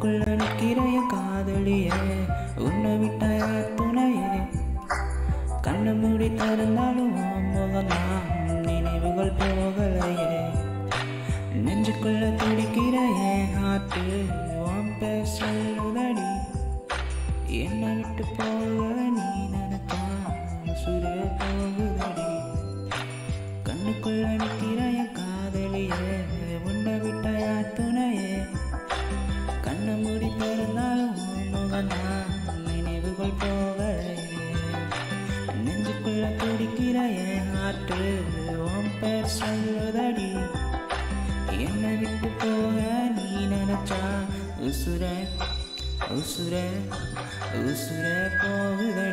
எனக்குள்ள நிற்கிறைய காதலியே. உன்னை விட்டா யார் துணையே. கண்ணு மூடி திறந்தாலும் முகம்தான் நினைவுகள் போகலையே. நெஞ்சுக்குள்ள துடிக்கிறையே காற்று உன் பேர் சொல்லுதடி. என்னை விட்டு போக நீ நினைச்சா சுரே போகுதடி. கண்ணுக்குள்ள நிற்கிறைய காதலியே. உன்னை விட்டா யார் துடிக்கிற என் ஆற்று உன் பேர் சொல்லுதடி என்னை விட்டு போக நீ நினைச்சா? உசுர உசுர உசுர போகுதடி.